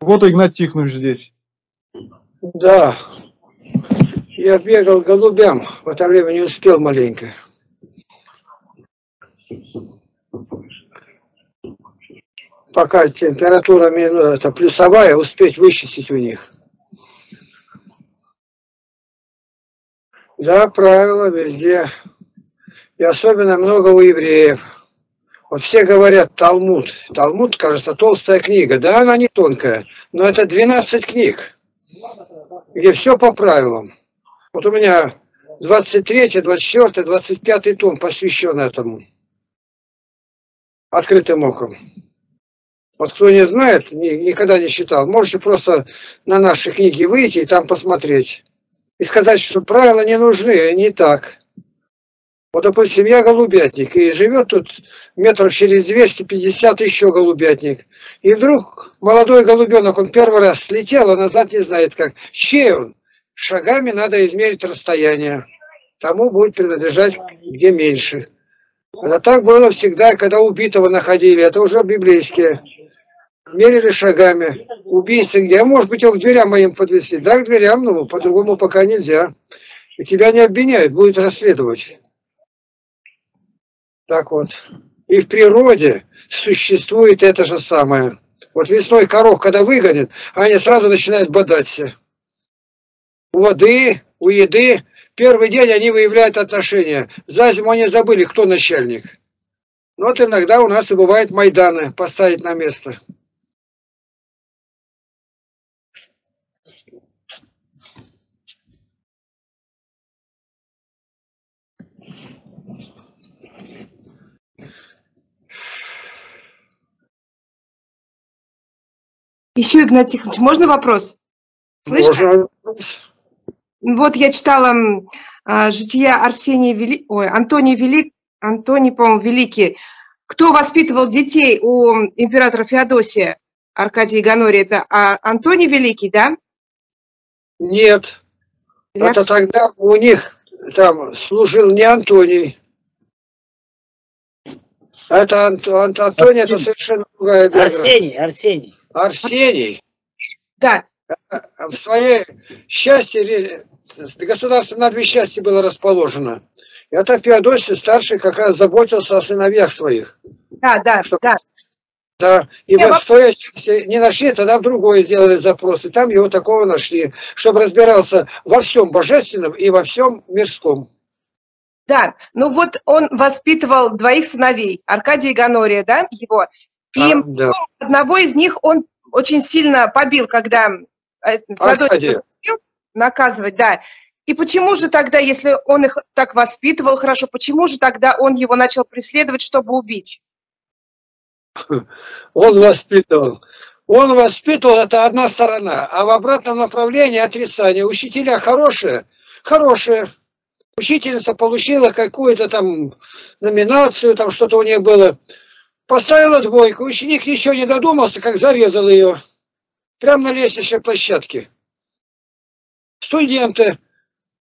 Вот Игнат Тихонович здесь. Да. Я бегал голубям, в это время не успел маленько. Пока температура это плюсовая, успеть вычистить у них. Да, правила везде. И особенно много у евреев. Вот все говорят Талмуд. Талмуд, кажется, толстая книга. Да, она не тонкая, но это 12 книг, где все по правилам. Вот у меня 23, 24, 25 том посвящен этому. Открытым оком. Вот кто не знает, никогда не читал, можете просто на наши книги выйти и там посмотреть. И сказать, что правила не нужны, не так. Вот, допустим, я голубятник, и живет тут метров через 250 еще голубятник. И вдруг молодой голубенок, он первый раз слетел, а назад не знает как. Чей он? Шагами надо измерить расстояние. Тому будет принадлежать где меньше. Это так было всегда, когда убитого находили. Это уже библейские. Мерили шагами. Убийцы где? А может быть, его к дверям моим подвести. Да, к дверям, ну, по-другому пока нельзя. И тебя не обвиняют, будет расследовать. Так вот. И в природе существует это же самое. Вот весной коров, когда выгонят, они сразу начинают бодаться. У воды, у еды. Первый день они выявляют отношения. За зиму они забыли, кто начальник. Вот иногда у нас и бывает Майданы поставить на место. Еще, Игнат Тихонович, можно вопрос? Слышно? Можно. Вот я читала а, жития Арсения Вели... Ой, Антоний Велик, Антоний, по-моему, Великий. Кто воспитывал детей у императора Феодосия, Аркадия Ганория? Это а, Антоний Великий, да? Нет. Я это тогда у них там служил не Антоний. Это Ант... Антоний, это совершенно другая Арсений, Арсений. Арсений да. в своей счастье, государство на две счастья было расположено. И это Феодосий старший как раз заботился о сыновьях своих. Да, да, Чтобы, да. Да, и вот в своей части не нашли, тогда в другое сделали запрос, и там его такого нашли, чтобы разбирался во всем божественном и во всем мирском. Да, ну вот он воспитывал двоих сыновей, Аркадия и Ганория, да, его, и а, да. одного из них он очень сильно побил, когда э, Феодосий наказывать, да. И почему же тогда, если он их так воспитывал хорошо, почему же тогда он его начал преследовать, чтобы убить? Он воспитывал. Он воспитывал, это одна сторона, а в обратном направлении отрицание. Учителя хорошие, хорошие. Учительница получила какую-то там номинацию, там что-то у нее было. Поставила двойку. Ученик ничего не додумался, как зарезал ее. Прямо на лестничной площадке. Студенты.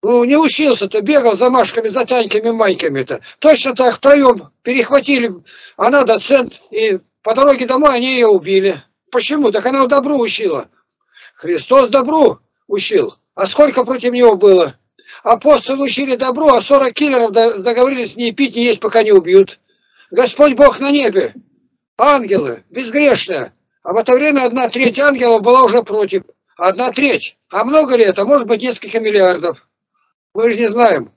Ну, не учился-то, бегал за Машками, за Таньками, Маньками-то. Точно так, втроем перехватили. Она доцент, и по дороге домой они ее убили. Почему? Так она добру учила. Христос добру учил. А сколько против него было? Апостолы учили добру, а 40 киллеров договорились не пить, не есть, пока не убьют. Господь Бог на небе, ангелы, безгрешные. А в это время одна треть ангелов была уже против. Одна треть. А много ли это? Может быть, несколько миллиардов. Мы же не знаем.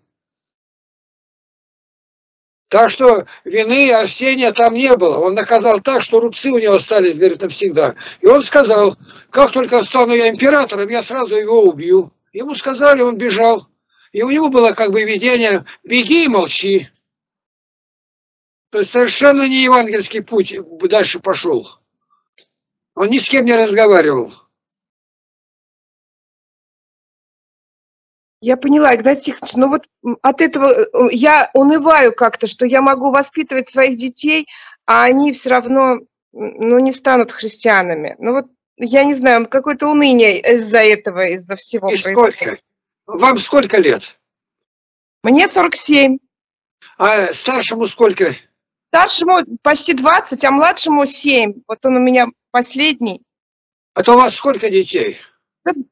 Так что вины Арсения там не было. Он наказал так, что рубцы у него остались, говорит, навсегда. И он сказал, как только стану я императором, я сразу его убью. Ему сказали, он бежал. И у него было как бы видение, беги и молчи. То есть совершенно не евангельский путь дальше пошел. Он ни с кем не разговаривал. Я поняла, Игнатий Тихонович, но вот от этого э, я унываю как-то, что я могу воспитывать своих детей, а они все равно ну, не станут христианами. Ну вот я не знаю, какое-то уныние из-за этого, из-за всего И сколько? Вам сколько лет? Мне 47. А старшему сколько? Старшему почти 20, а младшему 7. Вот он у меня последний. Это у вас сколько детей?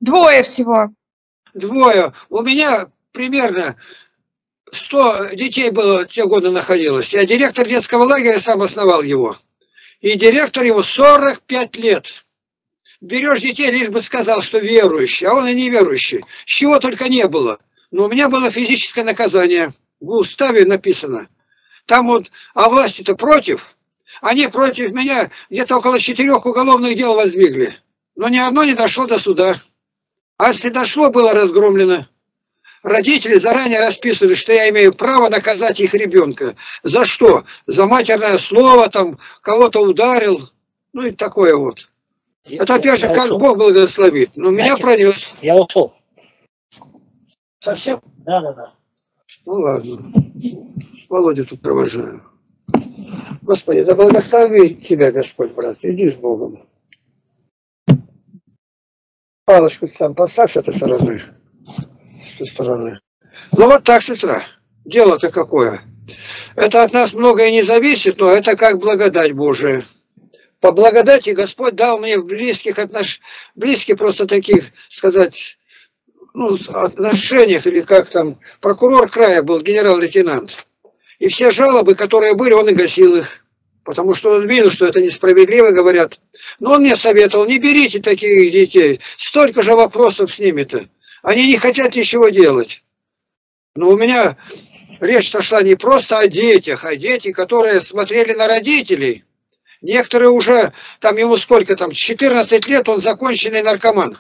Двое всего. Двое. У меня примерно 100 детей было те годы находилось. Я директор детского лагеря, сам основал его. И директор его 45 лет. Берешь детей, лишь бы сказал, что верующий, а он и неверующий. Чего только не было. Но у меня было физическое наказание. В уставе написано. Там вот, а власти-то против. Они против меня где-то около четырех уголовных дел воздвигли. Но ни одно не дошло до суда. А если дошло, было разгромлено. Родители заранее расписывали, что я имею право наказать их ребенка. За что? За матерное слово, там, кого-то ударил. Ну и такое вот. Я, Это опять же, как ушел. Бог благословит. Но я меня пронес. Я ушел. Совсем? Да, да, да. Ну ладно. Володя тут провожаю. Господи, да благослови тебя, Господь, брат. Иди с Богом. Палочку там поставь с этой стороны. С той стороны. Ну вот так, сестра. Дело-то какое. Это от нас многое не зависит, но это как благодать Божия. По благодати Господь дал мне близких отношениях, близких просто таких, сказать, ну, отношениях, или как там, прокурор края был, генерал-лейтенант. И все жалобы, которые были, он и гасил их. Потому что он видел, что это несправедливо, говорят. Но он мне советовал, не берите таких детей. Столько же вопросов с ними-то. Они не хотят ничего делать. Но у меня речь сошла не просто о детях, а дети, которые смотрели на родителей. Некоторые уже, там ему сколько там, 14 лет, он законченный наркоман.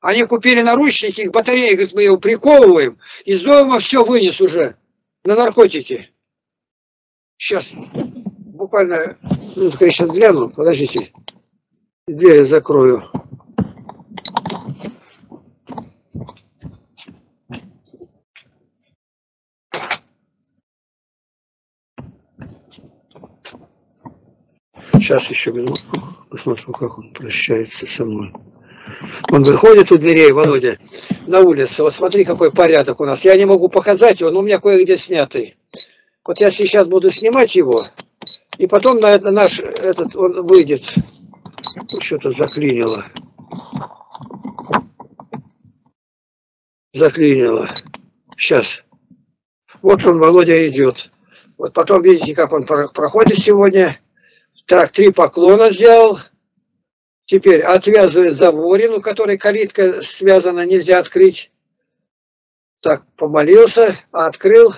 Они купили наручники, их батареи, говорит, мы его приковываем, из дома все вынес уже на наркотики. Сейчас, буквально, ну, я сейчас гляну, подождите, дверь закрою. Сейчас еще минутку, посмотрим, как он прощается со мной. Он выходит у дверей, Володя, на улице. Вот смотри, какой порядок у нас. Я не могу показать его, но у меня кое-где снятый. Вот я сейчас буду снимать его, и потом на это наш этот он выйдет. Что-то заклинило. Заклинило. Сейчас. Вот он, Володя, идет. Вот потом видите, как он проходит сегодня. Так, три поклона сделал. Теперь отвязывает заворину, которой калитка связана, нельзя открыть. Так, помолился, открыл.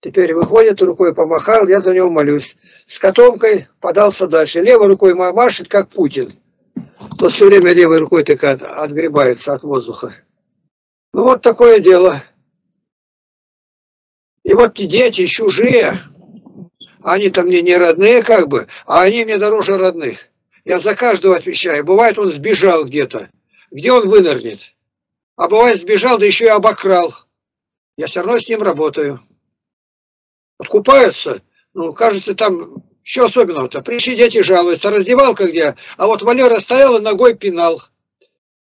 Теперь выходит, рукой помахал, я за него молюсь. С котомкой подался дальше. Левой рукой машет, как Путин. Тот все время левой рукой так отгребается от воздуха. Ну вот такое дело. И вот те дети чужие, они-то мне не родные как бы, а они мне дороже родных. Я за каждого отвечаю. Бывает, он сбежал где-то. Где он вынырнет? А бывает, сбежал, да еще и обокрал. Я все равно с ним работаю. Откупаются. Ну, кажется, там что особенного-то? Пришли дети жалуются, раздевалка где? А вот Валера стоял и ногой пинал.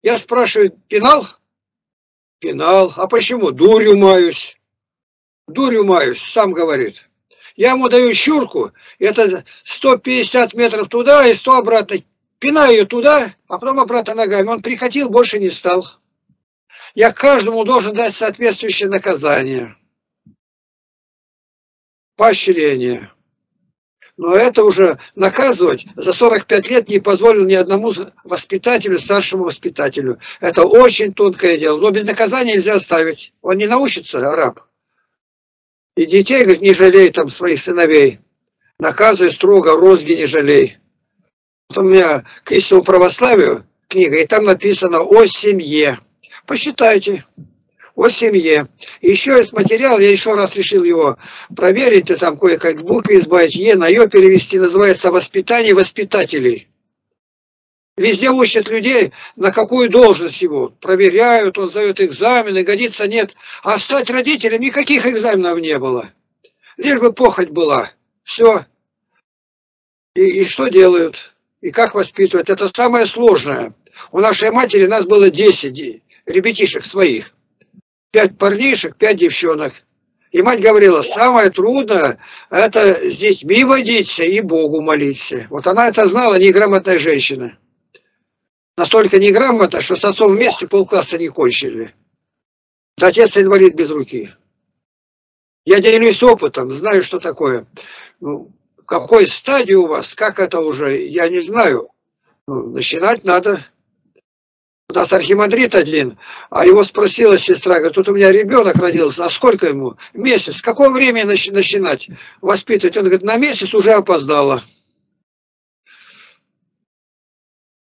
Я спрашиваю, пинал? Пинал. А почему? Дурью маюсь. Дурью маюсь, сам говорит. Я ему даю щурку, это 150 метров туда и 100 обратно. Пинаю туда, а потом обратно ногами. Он прихотил, больше не стал. Я каждому должен дать соответствующее наказание. Поощрение. Но это уже наказывать за 45 лет не позволил ни одному воспитателю, старшему воспитателю. Это очень тонкое дело. Но без наказания нельзя оставить. Он не научится, раб. И детей, говорит, не жалей там своих сыновей. Наказывай строго, розги не жалей. Вот у меня к истинному православию книга, и там написано о семье. Посчитайте. О семье. Еще есть материал, я еще раз решил его проверить, и там кое-как буквы избавить. Е на ее перевести, называется «Воспитание воспитателей». Везде учат людей, на какую должность его. Проверяют, он сдает экзамены, годится, нет. А стать родителем никаких экзаменов не было. Лишь бы похоть была. Все. И, и что делают? И как воспитывают? Это самое сложное. У нашей матери нас было 10 ребятишек своих. Пять парнишек, пять девчонок. И мать говорила, самое трудное, это с детьми водиться и Богу молиться. Вот она это знала, неграмотная женщина. настолько неграмотно, что с отцом вместе полкласса не кончили. Да отец инвалид без руки. Я делюсь опытом, знаю, что такое. Ну, какой стадии у вас, как это уже, я не знаю. Ну, начинать надо. У нас архимандрит один, а его спросила сестра, говорит, тут у меня ребенок родился, а сколько ему? Месяц. С какого времени начинать воспитывать? Он говорит, на месяц уже опоздала.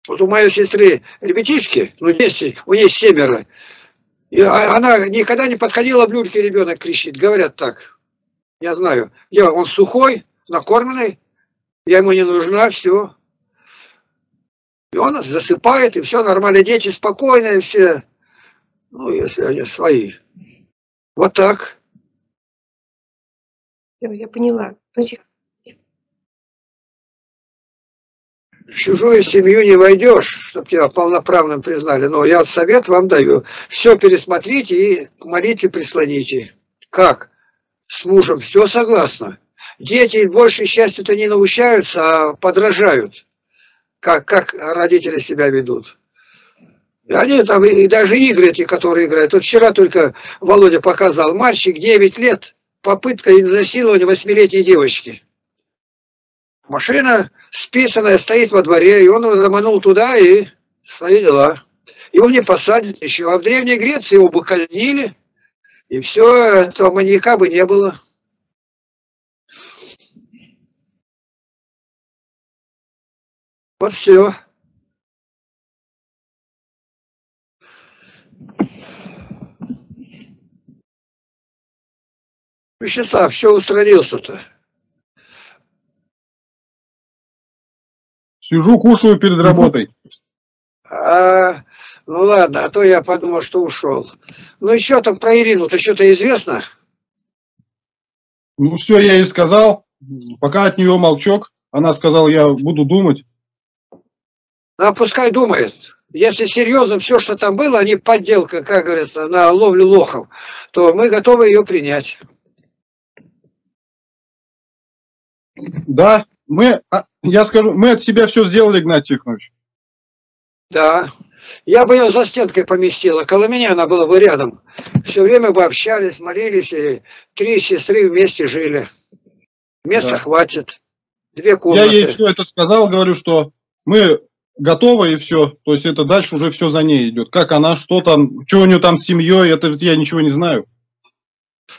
Вот у моей сестры ребятишки, ну 10, у нее семеро, и а, она никогда не подходила в люльке, ребенок кричит. Говорят так. Я знаю. Я, он сухой, накормленный, я ему не нужна, все. И он засыпает, и все нормально. Дети спокойные все. Ну, если они свои. Вот так. Все, я поняла. Спасибо. в чужую семью не войдешь, чтобы тебя полноправным признали. Но я совет вам даю. Все пересмотрите и к молитве прислоните. Как? С мужем все согласно. Дети большей счастью-то не научаются, а подражают. Как, как родители себя ведут. Они там, и даже игры эти, которые играют. Вот вчера только Володя показал. Мальчик 9 лет, попытка изнасилования восьмилетней девочки. Машина списанная стоит во дворе, и он заманул туда и свои дела. Его не посадят еще. А в Древней Греции его бы казнили, и все, этого маньяка бы не было. Вот все. Вячеслав, все устранился-то. Сижу, кушаю перед работой. А, ну ладно, а то я подумал, что ушел. Ну еще там про Ирину-то что-то известно? Ну все, я ей сказал. Пока от нее молчок. Она сказала, я буду думать. А пускай думает. Если серьезно все, что там было, а не подделка, как говорится, на ловлю лохов, то мы готовы ее принять. Да, мы, а, я скажу, мы от себя все сделали, Игнатий Тихонович. Да. Я бы ее за стенкой поместила, около меня она была бы рядом. Все время бы общались, молились, и три сестры вместе жили. Места да. хватит. Две комнаты. Я ей все это сказал, говорю, что мы готовы и все. То есть это дальше уже все за ней идет. Как она, что там, что у нее там с семьей, это я ничего не знаю.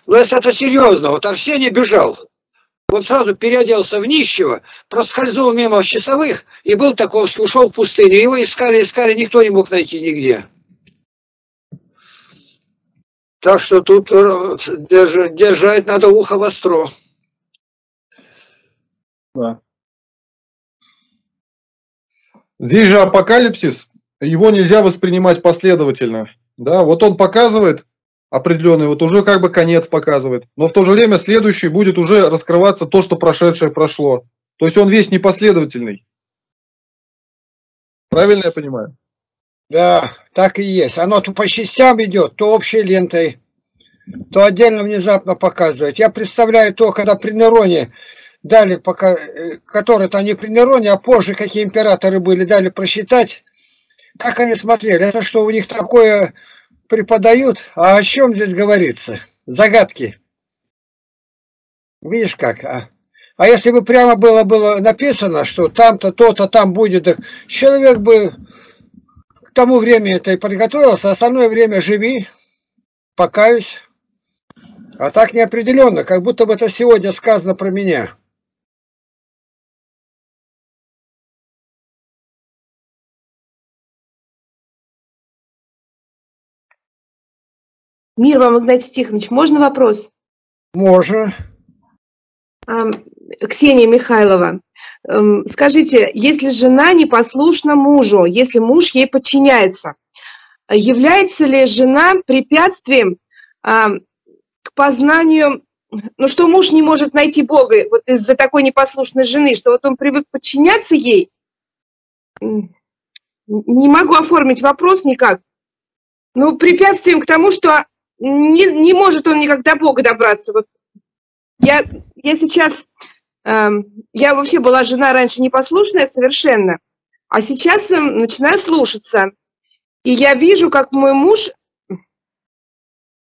Ну, если это серьезно, вот Арсений бежал. Он сразу переоделся в нищего, проскользнул мимо часовых и был такой, ушел в пустыню. Его искали, искали, никто не мог найти нигде. Так что тут э, держать надо ухо востро. Да. Здесь же апокалипсис, его нельзя воспринимать последовательно. Да, вот он показывает, определенный, вот уже как бы конец показывает. Но в то же время следующий будет уже раскрываться то, что прошедшее прошло. То есть он весь непоследовательный. Правильно я понимаю? Да, так и есть. Оно то по частям идет, то общей лентой, то отдельно внезапно показывает. Я представляю то, когда при Нероне дали, пока, э, которые-то не при Нероне, а позже какие императоры были, дали просчитать, как они смотрели. Это что у них такое преподают, а о чем здесь говорится? Загадки. Видишь как? А, а если бы прямо было, было написано, что там-то, то-то, там будет, так человек бы к тому времени это и подготовился, остальное время живи, покаюсь. А так неопределенно, как будто бы это сегодня сказано про меня. Мир вам, Игнатий Тихонович, можно вопрос? Можно. Ксения Михайлова, скажите, если жена непослушна мужу, если муж ей подчиняется, является ли жена препятствием к познанию, ну что муж не может найти Бога вот из-за такой непослушной жены, что вот он привык подчиняться ей? Не могу оформить вопрос никак. Ну, препятствием к тому, что не, не может он никогда Бога добраться. Вот я, я сейчас, э, я вообще была жена раньше непослушная совершенно, А сейчас эм, начинаю слушаться. И я вижу, как мой муж,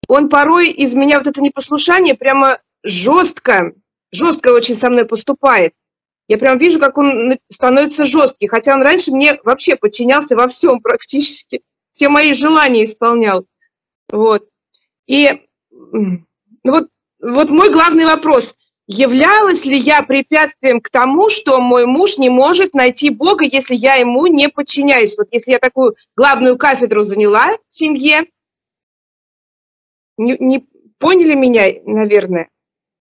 он порой из меня вот это непослушание прямо жестко, жестко очень со мной поступает. Я прям вижу, как он становится жесткий, хотя он раньше мне вообще подчинялся во всем практически, все мои желания исполнял. Вот. И ну вот, вот мой главный вопрос. Являлась ли я препятствием к тому, что мой муж не может найти Бога, если я ему не подчиняюсь? Вот если я такую главную кафедру заняла в семье, не, не поняли меня, наверное,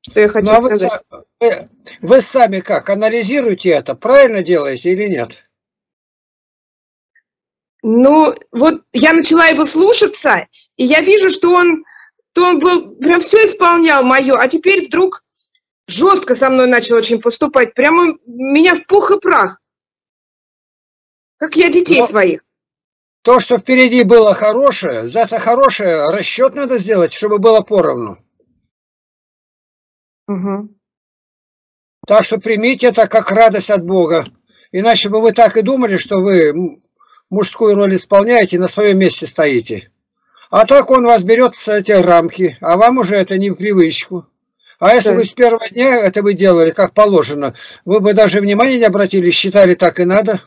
что я хочу ну, а сказать? Вы, вы, вы сами как, анализируете это, правильно делаете или нет? Ну, вот я начала его слушаться, и я вижу, что он, то он был, прям все исполнял мое, а теперь вдруг жестко со мной начал очень поступать, прямо меня в пух и прах. Как я детей Но своих. То, что впереди было хорошее, за это хорошее расчет надо сделать, чтобы было поровну. Угу. Так что примите это как радость от Бога. Иначе бы вы так и думали, что вы мужскую роль исполняете, на своем месте стоите. А так он вас берет с эти рамки, а вам уже это не в привычку. А если вы с первого дня это вы делали, как положено, вы бы даже внимания не обратили, считали так и надо.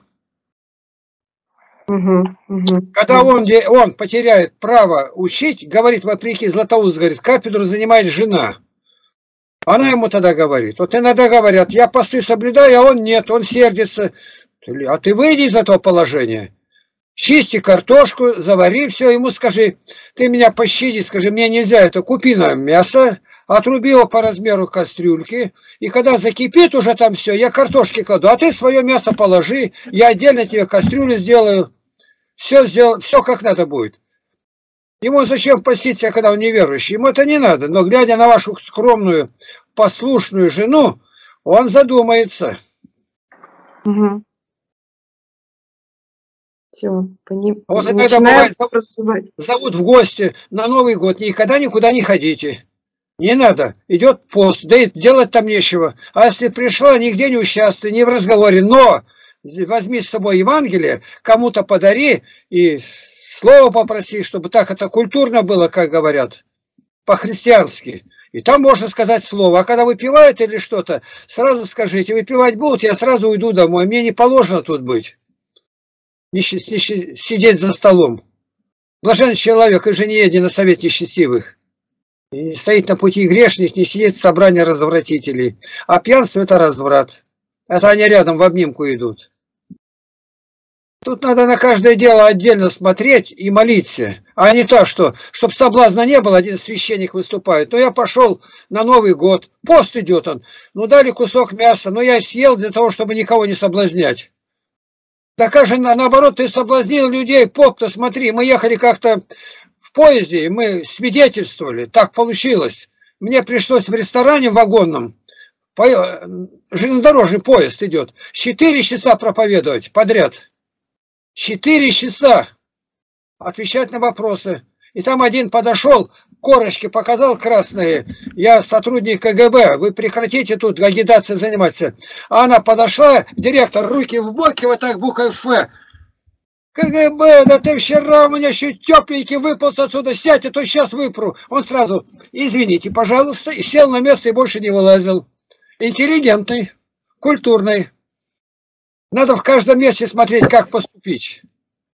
Угу, угу, Когда он, он потеряет право учить, говорит вопреки Златоуст, говорит, кафедру занимает жена. Она ему тогда говорит, вот иногда говорят, я посты соблюдаю, а он нет, он сердится. А ты выйди из этого положения. Чисти картошку, завари все, ему скажи, ты меня пощади, скажи, мне нельзя это, купи нам мясо, отруби его по размеру кастрюльки, и когда закипит уже там все, я картошки кладу, а ты свое мясо положи, я отдельно тебе кастрюлю сделаю, все сделал, все как надо будет. Ему зачем поститься, когда он неверующий? Ему это не надо, но глядя на вашу скромную, послушную жену, он задумается. Угу. Все, поним... Вот иногда бывает, зовут в гости на Новый год, никогда никуда не ходите. Не надо, идет пост, да и делать там нечего. А если пришла, нигде не участвуй, не в разговоре, но возьми с собой Евангелие, кому-то подари и слово попроси, чтобы так это культурно было, как говорят, по-христиански. И там можно сказать слово. А когда выпивают или что-то, сразу скажите, выпивать будут, я сразу уйду домой. Мне не положено тут быть сидеть за столом. Блажен человек, и же не едет на совете счастливых. И не стоит на пути грешных, не сидит в собрании развратителей. А пьянство – это разврат. Это они рядом в обнимку идут. Тут надо на каждое дело отдельно смотреть и молиться, а не то, что, чтобы соблазна не было, один священник выступает. Но я пошел на Новый год, пост идет он, ну дали кусок мяса, но я съел для того, чтобы никого не соблазнять. Так же наоборот, ты соблазнил людей, поп-то смотри, мы ехали как-то в поезде, мы свидетельствовали, так получилось. Мне пришлось в ресторане вагонном, железнодорожный поезд идет, четыре часа проповедовать подряд. Четыре часа отвечать на вопросы. И там один подошел, корочки показал красные. Я сотрудник КГБ, вы прекратите тут агитацией заниматься. А она подошла, директор, руки в боки, вот так буквой Ф. КГБ, да ты вчера у меня еще тепленький выполз отсюда, сядь, а то сейчас выпру. Он сразу, извините, пожалуйста, и сел на место и больше не вылазил. Интеллигентный, культурный. Надо в каждом месте смотреть, как поступить.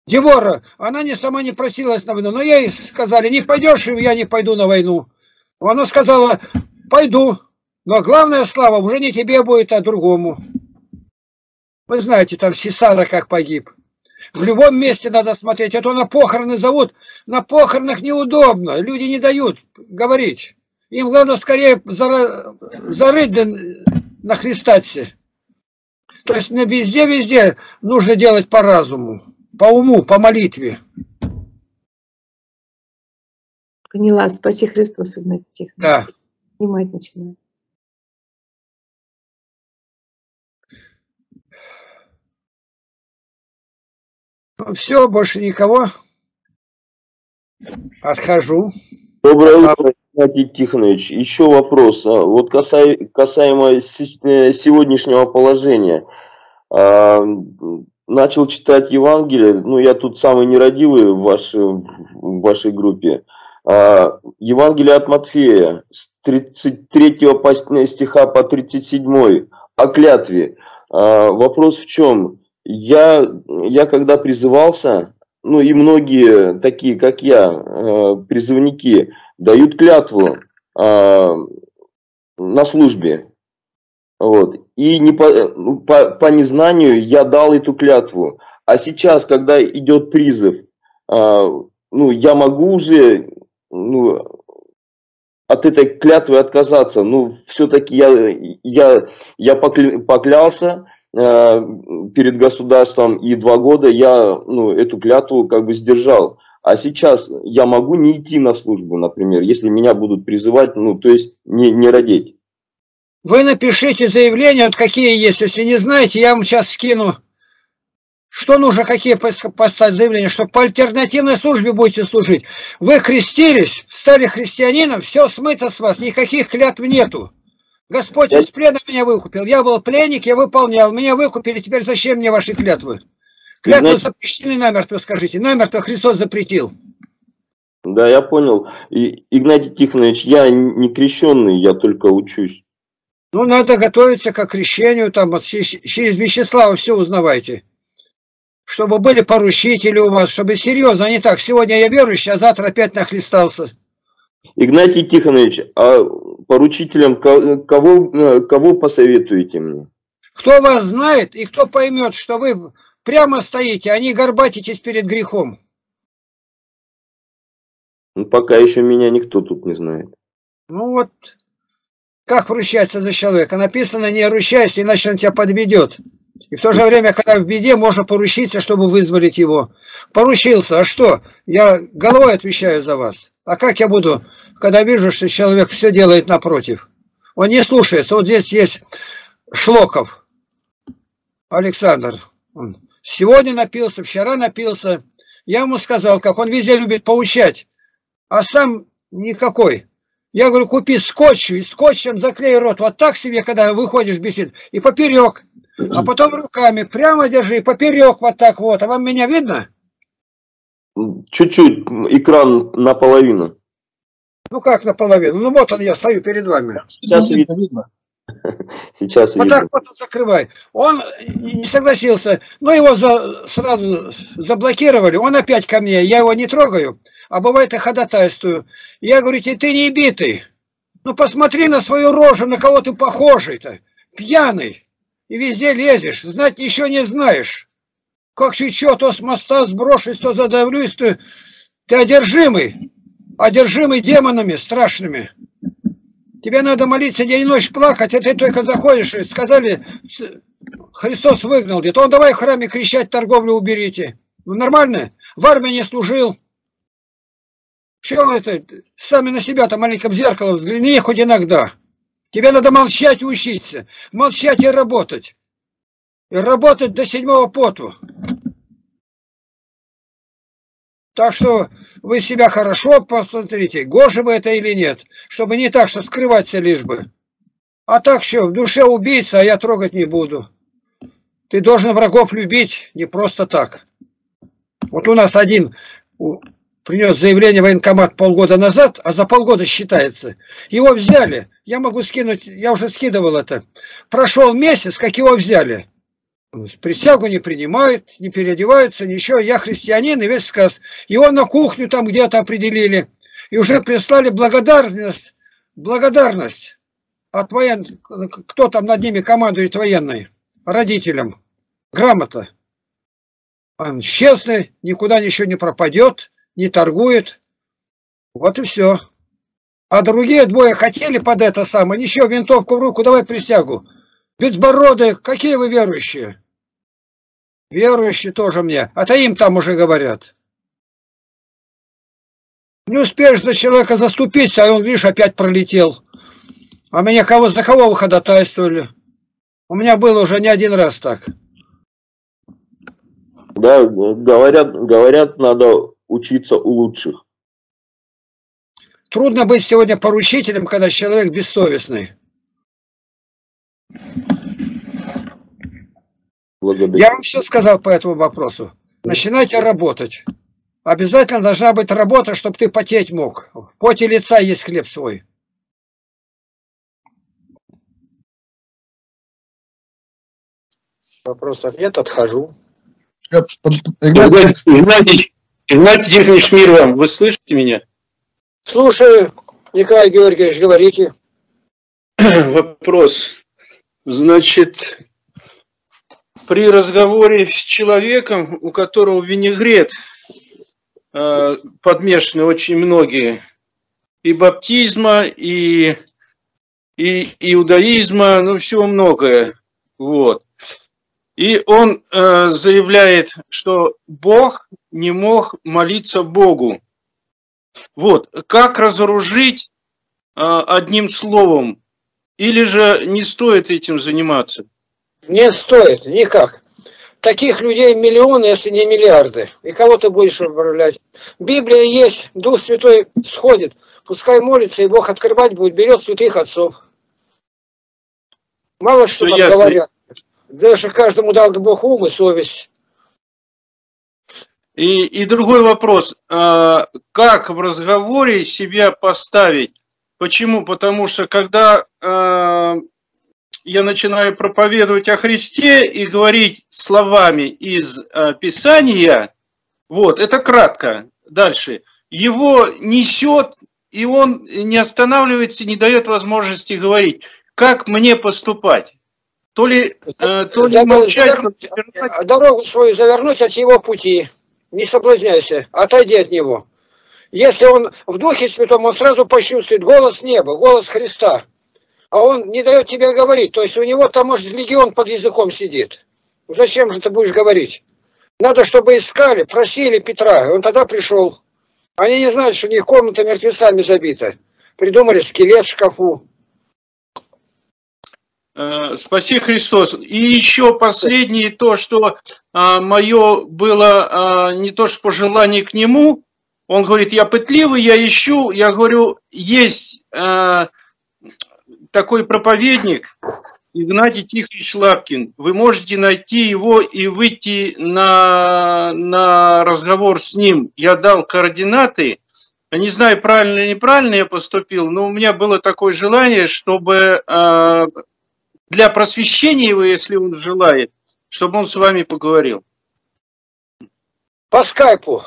Девора, она не сама не просилась на войну, но ей сказали, не пойдешь, я не пойду на войну. Она сказала, пойду, но главная слава уже не тебе будет, а другому. Вы знаете, там Сисара как погиб. В любом месте надо смотреть. А на похороны зовут. На похоронах неудобно. Люди не дают говорить. Им главное скорее зарыть на христатсе. То есть везде-везде нужно делать по разуму по уму, по молитве. Поняла. Спаси Христос, Игнатий Тихонович. Да. Понимать начинаю. Ну, все, больше никого. Отхожу. Доброе утро, Игнатий Тихонович. Еще вопрос. А, вот касаемо сегодняшнего положения. Начал читать Евангелие, ну я тут самый нерадивый в вашей, в вашей группе. А, Евангелие от Матфея с 33 стиха по 37 о клятве. А, вопрос в чем? Я, я когда призывался, ну и многие такие, как я, а, призывники, дают клятву на службе. Вот. И не по, ну, по, по незнанию я дал эту клятву. А сейчас, когда идет призыв, ну, я могу уже ну, от этой клятвы отказаться. Ну, все-таки я, я, я поклялся э, перед государством, и два года я ну, эту клятву как бы сдержал. А сейчас я могу не идти на службу, например, если меня будут призывать, ну, то есть не, не родить. Вы напишите заявление, вот какие есть. Если не знаете, я вам сейчас скину что нужно, какие поставить заявления, что по альтернативной службе будете служить. Вы крестились, стали христианином, все смыто с вас, никаких клятв нету. Господь из плена меня выкупил. Я был пленник, я выполнял. Меня выкупили, теперь зачем мне ваши клятвы? Клятвы Знаете... запрещены намертво, скажите. Намертво Христос запретил. Да, я понял. И, Игнатий Тихонович, я не крещенный, я только учусь. Ну, надо готовиться к крещению, там, вот, через Вячеслава все узнавайте чтобы были поручители у вас, чтобы серьезно, а не так, сегодня я верующий, а завтра опять нахлестался. Игнатий Тихонович, а поручителям кого, кого посоветуете мне? Кто вас знает и кто поймет, что вы прямо стоите, а не горбатитесь перед грехом? Ну, пока еще меня никто тут не знает. Ну вот, как ручаться за человека? Написано, не ручайся, иначе он тебя подведет. И в то же время, когда в беде, можно поручиться, чтобы вызволить его. Поручился, а что? Я головой отвечаю за вас. А как я буду, когда вижу, что человек все делает напротив? Он не слушается. Вот здесь есть Шлоков. Александр. Он сегодня напился, вчера напился. Я ему сказал, как он везде любит поучать. А сам никакой. Я говорю, купи скотч и скотчем заклей рот. Вот так себе, когда выходишь бесед. И поперек. А потом руками прямо держи, поперек вот так вот. А вам меня видно? Чуть-чуть, экран наполовину. Ну как наполовину? Ну вот он, я стою перед вами. Сейчас видно. Сейчас вот видно. так вот закрывай. Он не согласился. Ну его за, сразу заблокировали. Он опять ко мне. Я его не трогаю. А бывает и ходатайствую. Я говорю, ты, ты не битый. Ну посмотри на свою рожу, на кого ты похожий-то. Пьяный и везде лезешь, знать еще не знаешь. Как чуть-чуть, то с моста сброшусь, то задавлюсь, то ты одержимый, одержимый демонами страшными. Тебе надо молиться день и ночь плакать, а ты только заходишь, и сказали, Христос выгнал где-то, он давай в храме кричать, торговлю уберите. Ну нормально, в армии не служил. Что это, сами на себя-то маленьком зеркало взгляни хоть иногда. Тебе надо молчать и учиться. Молчать и работать. И работать до седьмого поту. Так что вы себя хорошо посмотрите, гоже вы это или нет, чтобы не так, что скрываться лишь бы. А так что, в душе убийца, а я трогать не буду. Ты должен врагов любить не просто так. Вот у нас один принес заявление в военкомат полгода назад, а за полгода считается. Его взяли, я могу скинуть, я уже скидывал это. Прошел месяц, как его взяли. Присягу не принимают, не переодеваются, ничего. Я христианин и весь сказ. Его на кухню там где-то определили. И уже прислали благодарность, благодарность от воен... Кто там над ними командует военной? Родителям. Грамота. Он честный, никуда ничего не пропадет не торгует. Вот и все. А другие двое хотели под это самое, ничего, винтовку в руку, давай присягу. Безбородые, какие вы верующие? Верующие тоже мне, а то им там уже говорят. Не успеешь за человека заступиться, а он, видишь, опять пролетел. А меня кого, за кого вы ходатайствовали? У меня было уже не один раз так. Да, говорят, говорят, надо учиться у лучших. Трудно быть сегодня поручителем, когда человек бессовестный. Благодарю. Я вам все сказал по этому вопросу. Начинайте работать. Обязательно должна быть работа, чтобы ты потеть мог. В поте лица есть хлеб свой. Вопросов нет, отхожу. Игнатий, Игнатий, Игнатий Тихонович, мир вам. Вы слышите меня? Слушаю, Николай Георгиевич, говорите. Вопрос. Значит, при разговоре с человеком, у которого винегрет э, подмешаны очень многие, и баптизма, и, и иудаизма, ну, всего многое. Вот. И он э, заявляет, что Бог не мог молиться Богу. Вот, как разоружить э, одним словом? Или же не стоит этим заниматься? Не стоит, никак. Таких людей миллионы, если не миллиарды. И кого ты будешь управлять? Библия есть, Дух Святой сходит. Пускай молится, и Бог открывать будет, берет святых отцов. Мало что там говорят. Даже каждому дал Бог ум и совесть. И, и другой вопрос. А, как в разговоре себя поставить? Почему? Потому что когда а, я начинаю проповедовать о Христе и говорить словами из а, Писания, вот, это кратко. Дальше. Его несет, и он не останавливается, не дает возможности говорить. Как мне поступать? То ли, э, то ли молчать, завернуть, Дорогу свою завернуть от его пути. Не соблазняйся, отойди от него. Если он в Духе Святом, он сразу почувствует голос неба, голос Христа. А он не дает тебе говорить. То есть у него там, может, легион под языком сидит. Зачем же ты будешь говорить? Надо, чтобы искали, просили Петра. Он тогда пришел. Они не знают, что у них комната мертвецами забита. Придумали скелет в шкафу. Э, спаси Христос. И еще последнее то, что а, мое было а, не то что пожелание к нему. Он говорит, я пытливый, я ищу. Я говорю, есть а, такой проповедник, Игнатий Тихович Лапкин. Вы можете найти его и выйти на, на разговор с ним. Я дал координаты. Не знаю, правильно или неправильно я поступил, но у меня было такое желание, чтобы для просвещения его, если он желает, чтобы он с вами поговорил. По скайпу.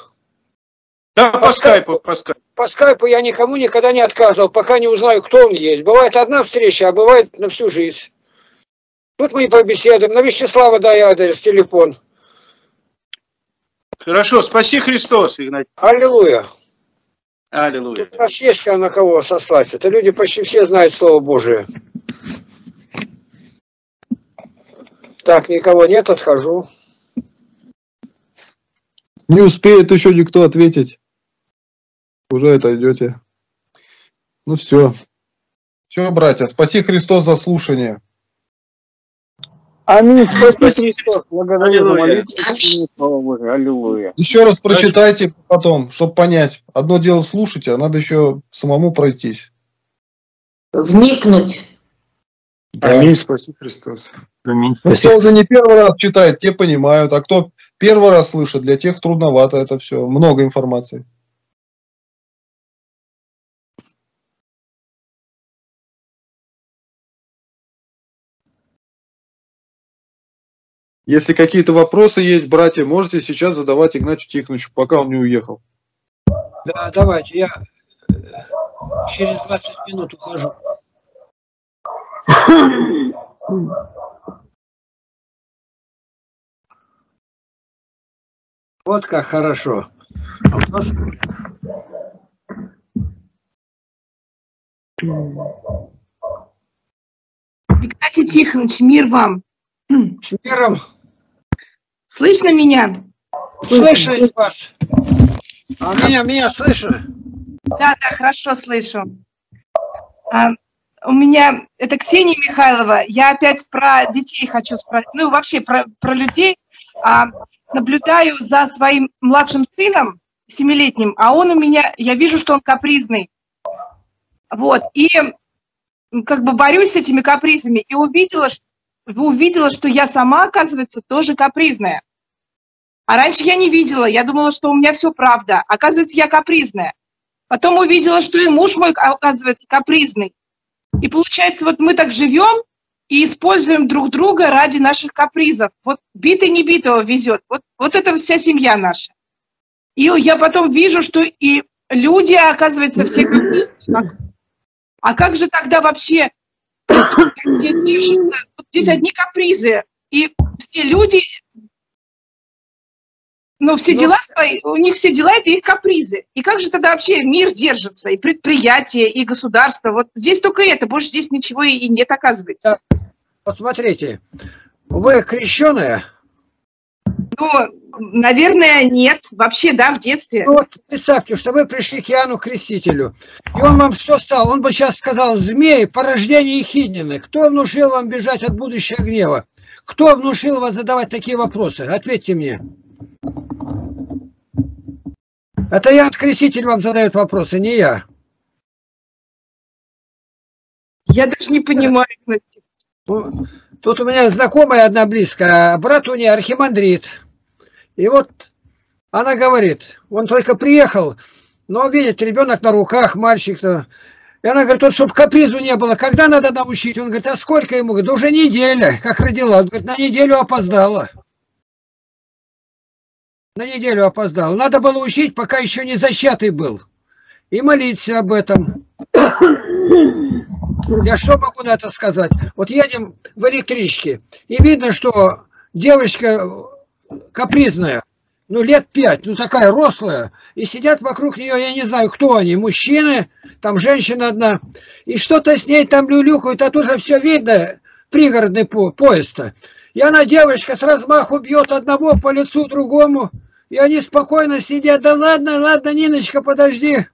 Да, по, по скайпу, по скайпу. По скайпу я никому никогда не отказывал, пока не узнаю, кто он есть. Бывает одна встреча, а бывает на всю жизнь. Тут мы и побеседуем. На Вячеслава дай адрес, телефон. Хорошо, спаси Христос, Игнатий. Аллилуйя. Аллилуйя. у нас есть на кого сослать. Это люди почти все знают Слово Божие. Так, никого нет, отхожу. Не успеет еще никто ответить. Уже это идете. Ну все. Все, братья, спаси Христос за слушание. Аминь. Спаси Христос. Благодарю за молитву. Аллилуйя. Еще раз прочитайте потом, чтобы понять. Одно дело слушать, а надо еще самому пройтись. Вникнуть. Да. Аминь, спаси Христос. Аминь. Ну, кто уже не первый раз читает, те понимают, а кто первый раз слышит, для тех трудновато это все, много информации. Если какие-то вопросы есть, братья, можете сейчас задавать Игнатию Тихоновичу, пока он не уехал. Да, давайте, я э, через 20 минут ухожу. Вот как хорошо. Игнатий Тихонович, мир вам. С миром. Слышно меня? Слышу вас. А меня, меня слышно? Да, да, хорошо слышу. А, у меня, это Ксения Михайлова, я опять про детей хочу спросить, ну вообще про, про людей. А, наблюдаю за своим младшим сыном, семилетним, а он у меня, я вижу, что он капризный. Вот, и как бы борюсь с этими капризами, и увидела, увидела, что я сама, оказывается, тоже капризная. А раньше я не видела, я думала, что у меня все правда. Оказывается, я капризная. Потом увидела, что и муж мой, оказывается, капризный. И получается, вот мы так живем и используем друг друга ради наших капризов. Вот битый не битого везет. Вот, вот это вся семья наша. И я потом вижу, что и люди, оказывается, все капризные. А как же тогда вообще вот здесь одни капризы, и все люди ну, все ну, дела свои, у них все дела это их капризы. И как же тогда вообще мир держится, и предприятия, и государство? Вот здесь только это, больше здесь ничего и нет, оказывается. Вот смотрите, вы крещеная? Ну, наверное, нет. Вообще, да, в детстве. Ну, вот представьте, что вы пришли к Иоанну Крестителю, и он вам что стал? Он бы сейчас сказал, змеи, порождение Ехиднины. Кто внушил вам бежать от будущего гнева? Кто внушил вас задавать такие вопросы? Ответьте мне. Это я Креститель вам задает вопросы, не я. Я даже не понимаю. Ну, тут у меня знакомая одна близкая, брат у нее архимандрит. И вот она говорит, он только приехал, но видит, ребенок на руках, мальчик-то. И она говорит, вот чтобы капризу не было, когда надо научить? Он говорит, а сколько ему? Да уже неделя, как родила. Он говорит, на неделю опоздала. На неделю опоздал. Надо было учить, пока еще не зачатый был. И молиться об этом. Я что могу на это сказать? Вот едем в электричке, и видно, что девочка капризная, ну лет пять, ну такая рослая, и сидят вокруг нее, я не знаю, кто они, мужчины, там женщина одна, и что-то с ней там люлюкают, а тут же все видно, пригородный по поезд-то. И она, девочка, с размаху бьет одного по лицу другому, и они спокойно сидят, да ладно, ладно, Ниночка, подожди.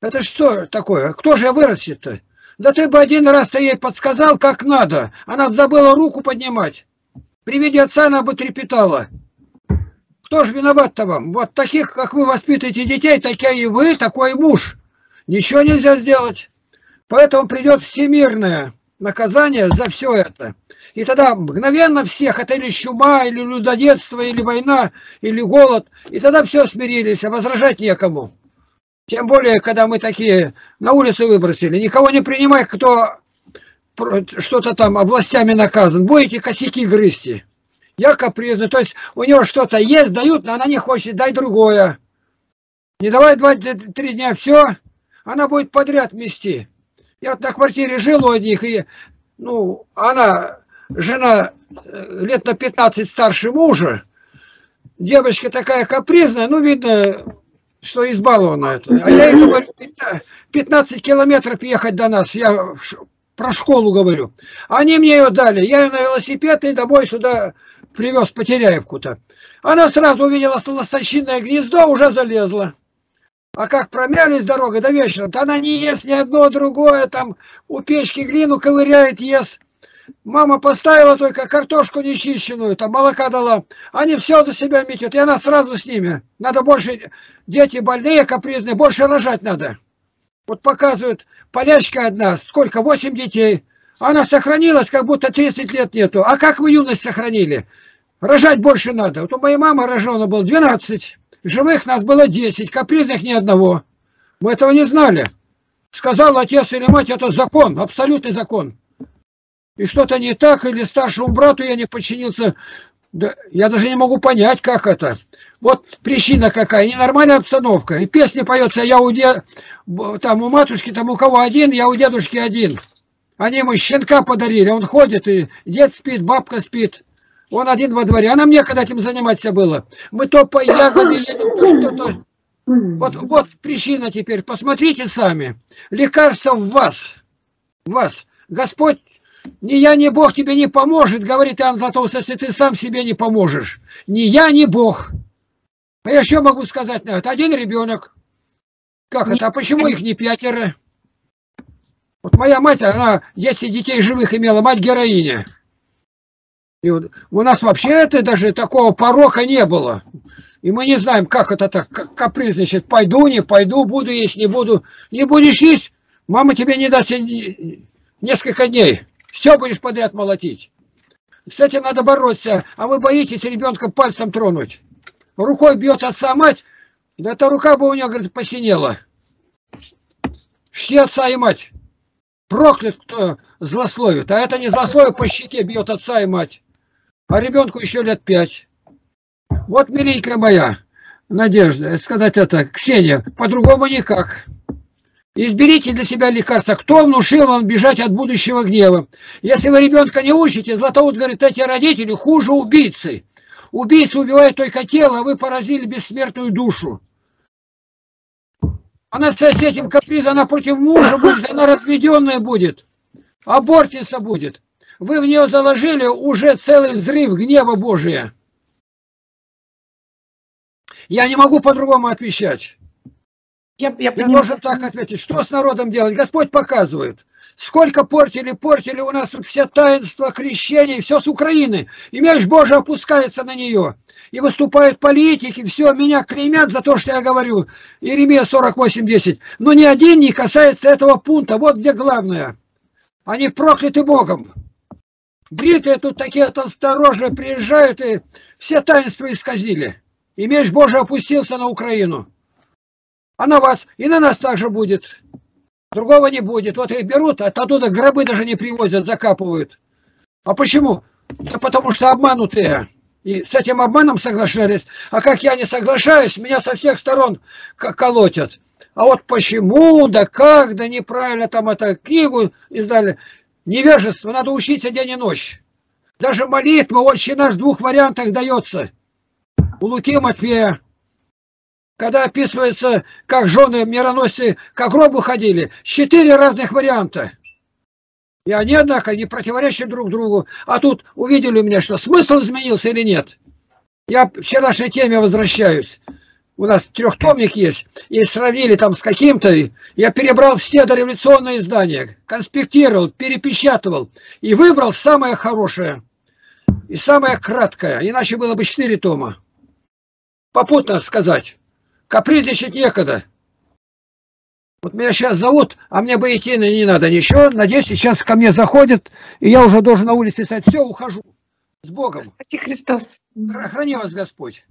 Это что такое? Кто же вырастет-то? Да ты бы один раз-то ей подсказал, как надо. Она бы забыла руку поднимать. При виде отца она бы трепетала. Кто же виноват-то вам? Вот таких, как вы воспитываете детей, такие и вы, такой муж. Ничего нельзя сделать. Поэтому придет всемирное наказание за все это. И тогда мгновенно всех, это или чума, или людодетство, или война, или голод. И тогда все смирились, а возражать некому. Тем более, когда мы такие на улице выбросили. Никого не принимай, кто что-то там а властями наказан. Будете косяки грызти. Я капризный. То есть у него что-то есть, дают, но она не хочет, дай другое. Не давай два-три дня, все, она будет подряд мести. Я вот на квартире жил у одних, и ну, она жена э, лет на 15 старше мужа, девочка такая капризная, ну, видно, что избалована это. А я ей говорю, 15 километров ехать до нас, я про школу говорю. Они мне ее дали, я ее на велосипед и домой сюда привез Потеряевку-то. Она сразу увидела ласточинное гнездо, уже залезла. А как промялись дорогой до вечера, то она не ест ни одно другое, там у печки глину ковыряет, ест. Мама поставила только картошку нечищенную, там молока дала. Они все за себя метят, и она сразу с ними. Надо больше, дети больные, капризные, больше рожать надо. Вот показывают, полячка одна, сколько, 8 детей. Она сохранилась, как будто 30 лет нету. А как вы юность сохранили? Рожать больше надо. Вот у моей мамы рожено было 12. Живых нас было 10, капризных ни одного. Мы этого не знали. Сказал отец или мать, это закон, абсолютный закон и что-то не так, или старшему брату я не подчинился. Да, я даже не могу понять, как это. Вот причина какая, ненормальная обстановка. И песня поется, я у де... там у матушки, там у кого один, я у дедушки один. Они ему щенка подарили, он ходит, и дед спит, бабка спит. Он один во дворе. А нам некогда этим заниматься было. Мы то по ягоды едем, то что-то. Вот, вот причина теперь. Посмотрите сами. Лекарство в вас. В вас. Господь ни я, ни Бог тебе не поможет, говорит Иоанн Златоуст, если ты сам себе не поможешь. Ни я, ни Бог. А я что могу сказать на это? Один ребенок. Как это? А почему их не пятеро? Вот моя мать, она 10 детей живых имела, мать-героиня. И вот у нас вообще это даже такого порока не было. И мы не знаем, как это так капризничать. Пойду, не пойду, буду есть, не буду. Не будешь есть, мама тебе не даст несколько дней. Все будешь подряд молотить. С этим надо бороться. А вы боитесь ребенка пальцем тронуть. Рукой бьет отца мать, да эта рука бы у нее, говорит, посинела. Шти отца и мать. Проклят, кто злословит. А это не злословие по щеке бьет отца и мать. А ребенку еще лет пять. Вот, миленькая моя, Надежда, сказать это, Ксения, по-другому никак. Изберите для себя лекарство. Кто внушил вам бежать от будущего гнева? Если вы ребенка не учите, Златоуст говорит, эти родители хуже убийцы. Убийца убивает только тело, а вы поразили бессмертную душу. Она с этим капризом, она против мужа будет, она разведенная будет. Абортиса будет. Вы в нее заложили уже целый взрыв гнева Божия. Я не могу по-другому отвечать. Я, я, я должен так ответить. Что с народом делать? Господь показывает. Сколько портили, портили у нас все таинства, крещения, все с Украины. И меч Божий опускается на нее. И выступают политики, все, меня клеймят за то, что я говорю. Иеремия 48.10. Но ни один не касается этого пункта. Вот где главное. Они прокляты Богом. Бритые тут такие толсторожие приезжают и все таинства исказили. И меч Божий опустился на Украину. А на вас и на нас также будет. Другого не будет. Вот их берут, а оттуда гробы даже не привозят, закапывают. А почему? Да потому что обманутые. И с этим обманом соглашались. А как я не соглашаюсь, меня со всех сторон колотят. А вот почему, да как, да неправильно там эту книгу издали. Невежество, надо учиться день и ночь. Даже молитва, отче наш в двух вариантах дается. У Луки Матфея когда описывается, как жены мироносцы к гробу ходили, четыре разных варианта. И они, однако, не противоречат друг другу. А тут увидели у меня, что смысл изменился или нет. Я вчерашней теме возвращаюсь. У нас трехтомник есть. И сравнили там с каким-то. Я перебрал все дореволюционные издания. Конспектировал, перепечатывал. И выбрал самое хорошее. И самое краткое. Иначе было бы четыре тома. Попутно сказать. Капризничать некогда. Вот меня сейчас зовут, а мне бы идти не надо ничего. Надеюсь, сейчас ко мне заходит, и я уже должен на улице стать. Все, ухожу. С Богом. Спаси Христос. Храни вас Господь.